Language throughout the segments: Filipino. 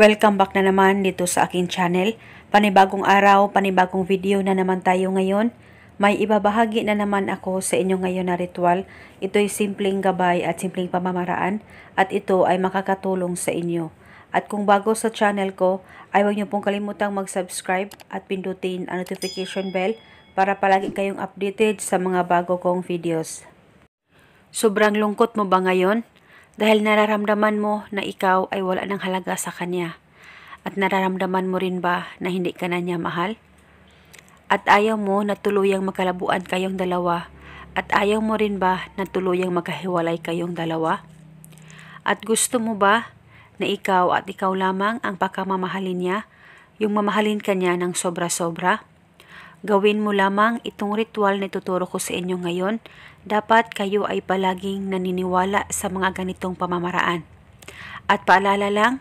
Welcome back na naman dito sa aking channel. Panibagong araw, panibagong video na naman tayo ngayon. May ibabahagi na naman ako sa inyo ngayon na ritual. Ito'y simpleng gabay at simpleng pamamaraan at ito ay makakatulong sa inyo. At kung bago sa channel ko, ay huwag niyo pong kalimutang mag-subscribe at pindutin ang notification bell para palagi kayong updated sa mga bago kong videos. Sobrang lungkot mo ba ngayon? Dahil nararamdaman mo na ikaw ay wala ng halaga sa kanya. At nararamdaman mo rin ba na hindi ka na niya mahal? At ayaw mo na tuluyang magkalabuan kayong dalawa? At ayaw mo rin ba na tuluyang magkahiwalay kayong dalawa? At gusto mo ba na ikaw at ikaw lamang ang pakamamahalin niya? Yung mamahalin ka niya ng sobra-sobra? Gawin mo lamang itong ritual na ituturo ko sa inyo ngayon. Dapat kayo ay palaging naniniwala sa mga ganitong pamamaraan. At paalala lang,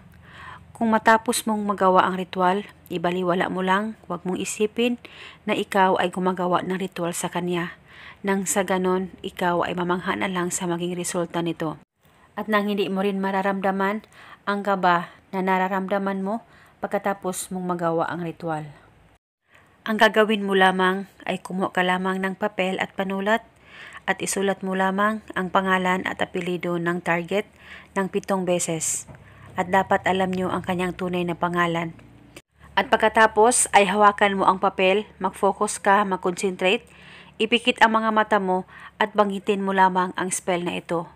kung matapos mong magawa ang ritual, ibaliwala mo lang, huwag mong isipin na ikaw ay gumagawa ng ritual sa kanya. Nang sa ganon, ikaw ay mamangha na lang sa maging resulta nito. At nang hindi mo rin mararamdaman ang kaba na nararamdaman mo pagkatapos mong magawa ang ritual. Ang gagawin mo lamang ay kumuha ka lamang ng papel at panulat at isulat mo lamang ang pangalan at apelido ng target ng pitong beses. At dapat alam nyo ang kanyang tunay na pangalan. At pagkatapos ay hawakan mo ang papel, mag-focus ka, mag-concentrate, ipikit ang mga mata mo at banggitin mo lamang ang spell na ito.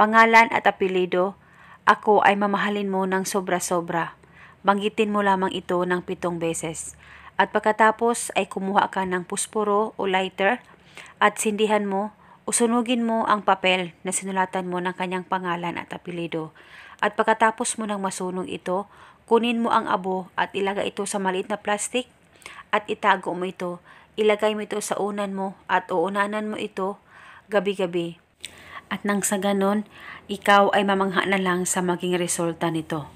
Pangalan at apelido, ako ay mamahalin mo ng sobra-sobra. Banggitin mo lamang ito ng pitong beses. At pagkatapos ay kumuha ka ng pusporo o lighter at sindihan mo o sunugin mo ang papel na sinulatan mo ng kanyang pangalan at apelido. At pagkatapos mo ng masunog ito, kunin mo ang abo at ilagay ito sa maliit na plastic at itago mo ito. Ilagay mo ito sa unan mo at uunanan mo ito gabi-gabi. At nang sa ganon, ikaw ay mamangha na lang sa maging resulta nito.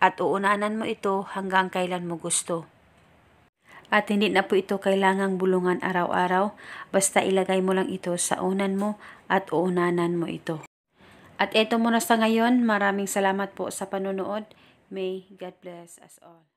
At uunanan mo ito hanggang kailan mo gusto. At hindi na po ito kailangang bulungan araw-araw, basta ilagay mo lang ito sa unan mo at uunanan mo ito. At eto muna sa ngayon, maraming salamat po sa panonood. May God bless us all.